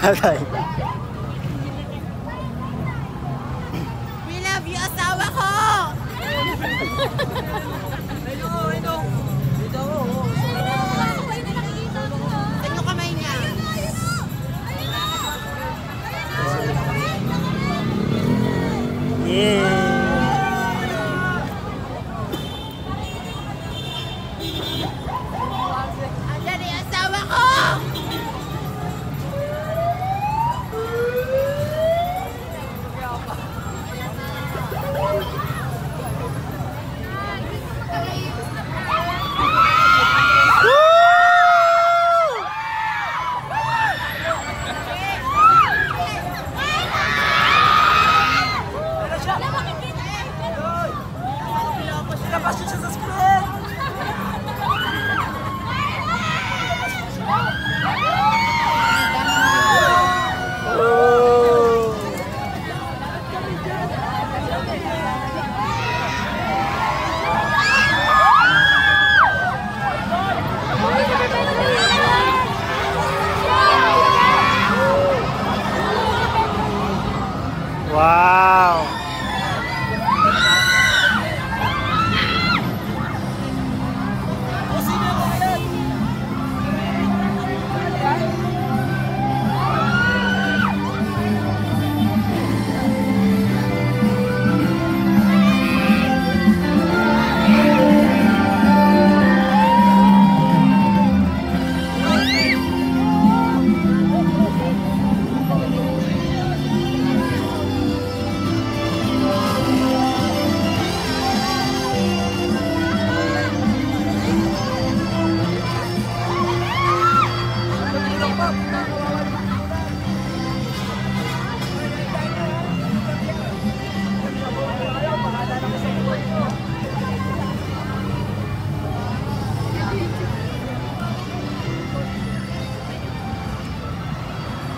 Tatay. We love you, asawa ko!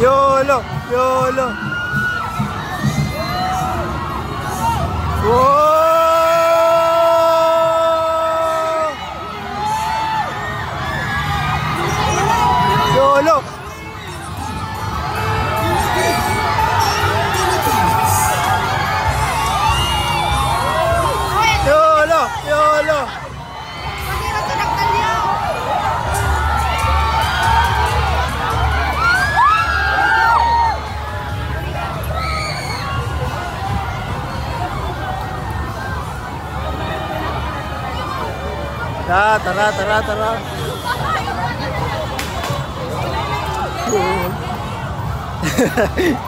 YOLO! YOLO! Whoa! Tara, tara, tara, tara.